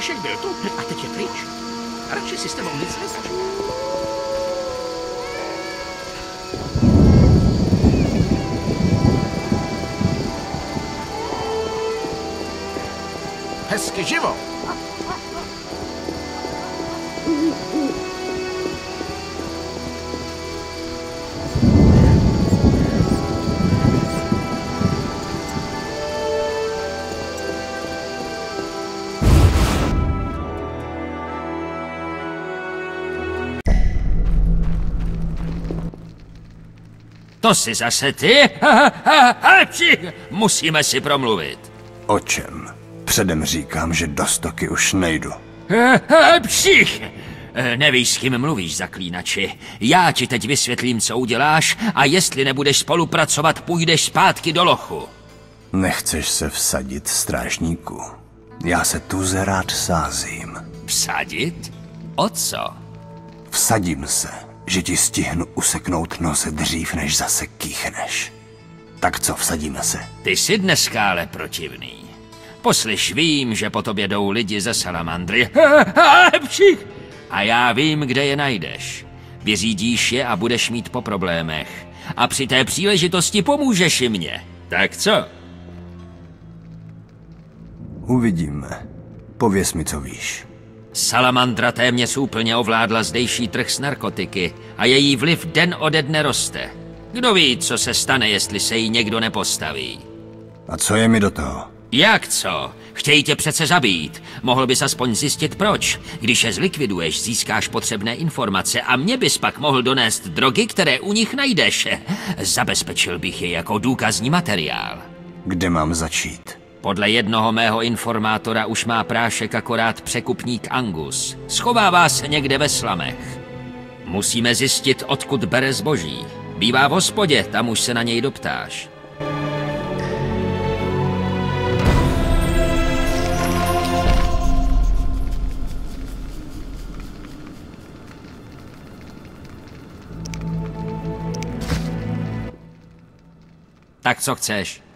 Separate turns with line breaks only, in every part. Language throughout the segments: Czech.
Barzilišek byl tu a teď je pryč. Radši si s tebou nic nezačnu. Hezky živo.
To si zase ty? Musíme si promluvit.
O čem? Předem říkám, že do stoky už nejdu.
Halpčík! Nevíš, s kým mluvíš, zaklínači. Já ti teď vysvětlím, co uděláš a jestli nebudeš spolupracovat, půjdeš zpátky do lochu.
Nechceš se vsadit, strážníku? Já se tu rád sázím.
Vsadit? O co?
Vsadím se, že ti stihnu useknout nos dřív, než zase kýchneš. Tak co, vsadíme se?
Ty jsi dneska ale protivný. Poslyš, vím, že po tobě jdou lidi ze salamandry. A já vím, kde je najdeš. Vyřídíš je a budeš mít po problémech. A při té příležitosti pomůžeš i mně. Tak co?
Uvidíme. Pověz mi, co víš.
Salamandra téměř úplně ovládla zdejší trh s narkotiky a její vliv den ode dne roste. Kdo ví, co se stane, jestli se jí někdo nepostaví.
A co je mi do toho?
Jak co? Chtějí tě přece zabít. Mohl bys aspoň zjistit proč. Když je zlikviduješ, získáš potřebné informace a mě bys pak mohl donést drogy, které u nich najdeš. Zabezpečil bych je jako důkazní materiál.
Kde mám začít?
Podle jednoho mého informátora už má prášek akorát překupník Angus. Schovává se někde ve slamech. Musíme zjistit, odkud bere zboží. Bývá v hospodě, tam už se na něj doptáš. Tak co chceš?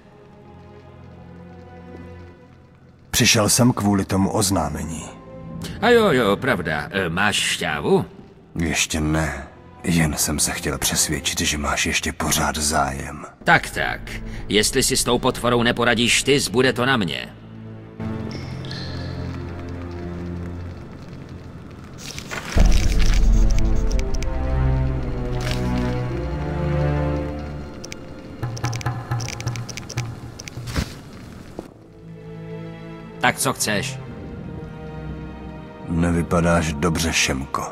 Přišel jsem kvůli tomu oznámení.
A jo, jo, pravda. E, máš šťávu?
Ještě ne. Jen jsem se chtěl přesvědčit, že máš ještě pořád zájem.
Tak, tak. Jestli si s tou potvorou neporadíš ty, zbude to na mě. Tak co chceš?
Nevypadáš dobře, Šemko.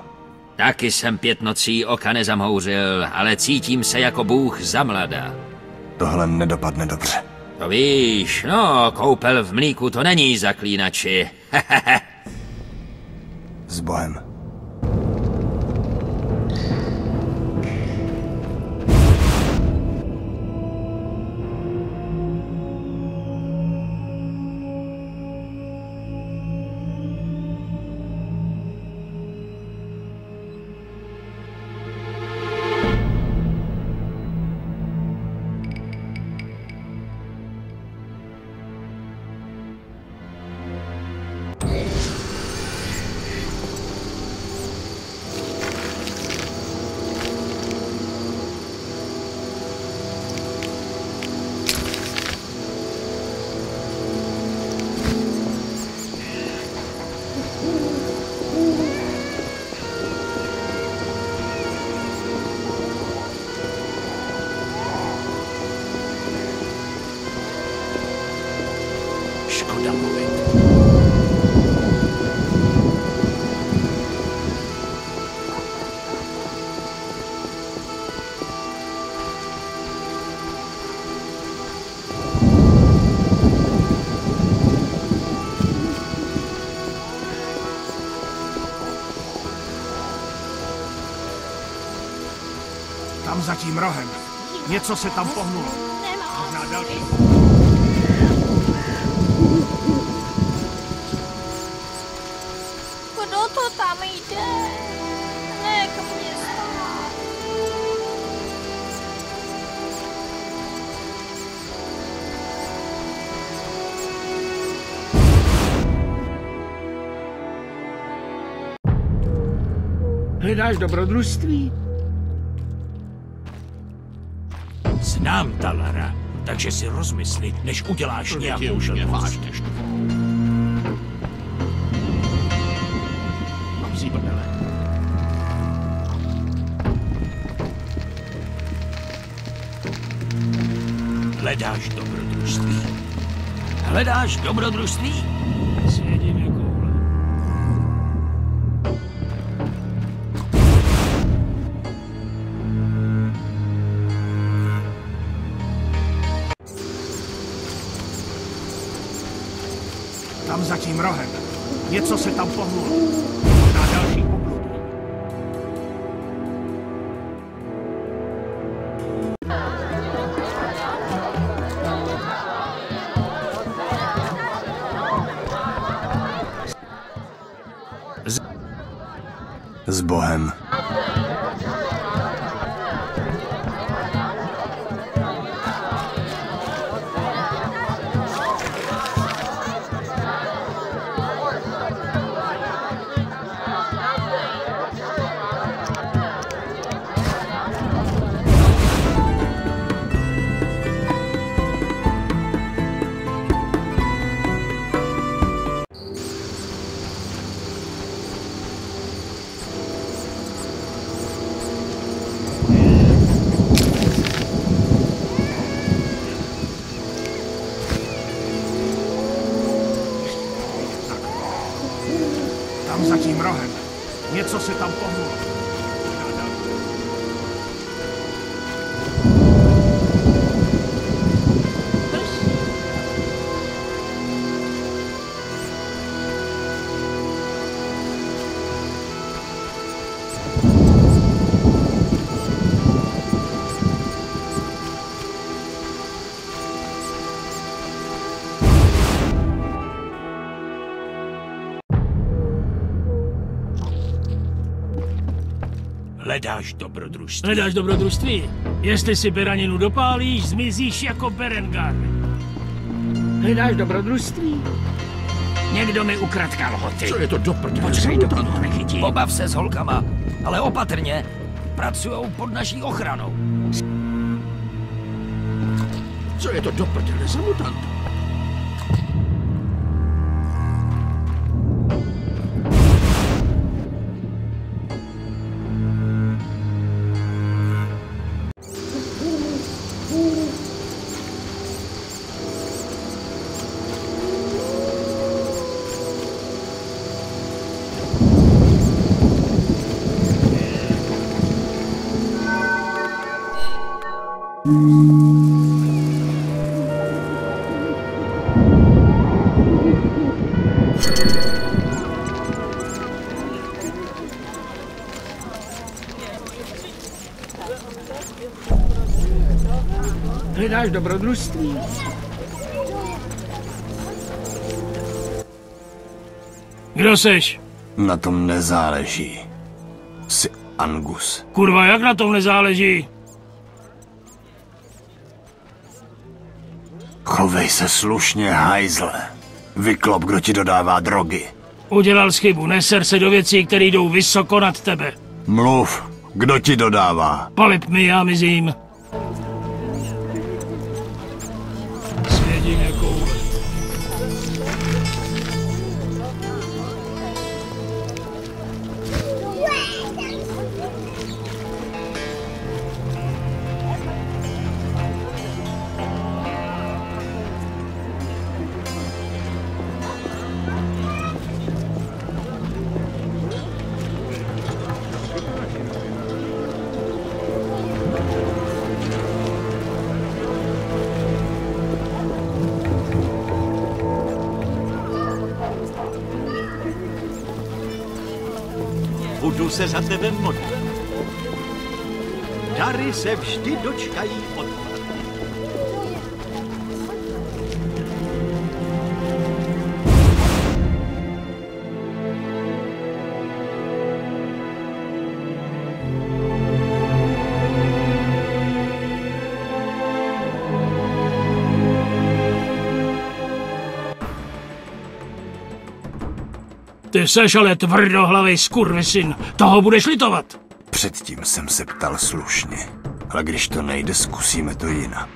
Taky jsem pět nocí oka nezamhouřil, ale cítím se jako bůh za mlada.
Tohle nedopadne dobře.
To víš, no, koupel v mlíku to není zaklínači.
S Bohem.
za tím rohem. Něco se tam pohnulo. Možná další.
Kdo to tam jde? Ne k mě.
Hledáš dobrodružství?
Znám Talara, takže si rozmysli, než uděláš nějakou špatnost.
Mám si prdele.
Hledáš dobrodružství. Hledáš dobrodružství?
Svědím Za tím rohem. Něco se tam pohnulo. Na další obludí.
S Bohem.
Za tím rohem. Něco se tam pohnulo.
Hledáš dobrodružství.
Hledáš dobrodružství? Jestli si beraninu dopálíš, zmizíš jako Berengar.
Hledáš dobrodružství? Někdo mi ukradl kalhoty.
Co je to do prdele?
Počkej, dokud to nechytím.
Pobav se s holkama, ale opatrně. Pracujou pod naší ochranou.
Co je to do prdele za mutant? Hledáš dobrodružství?
Kdo seš?
Na tom nezáleží. Jsi Angus.
Kurva, jak na tom nezáleží?
Chovej se slušně, hajzle. Vyklop, kdo ti dodává drogy.
Udělal chybu, neser se do věcí, které jdou vysoko nad tebe.
Mluv, kdo ti dodává.
Palip mi, já mizím.
Budu se za tebe modlit. Dary se vždy dočkají odplatu.
Ty seš ale tvrdohlavý skurvysyn. Toho budeš litovat.
Předtím jsem se ptal slušně. Ale když to nejde, zkusíme to jinak.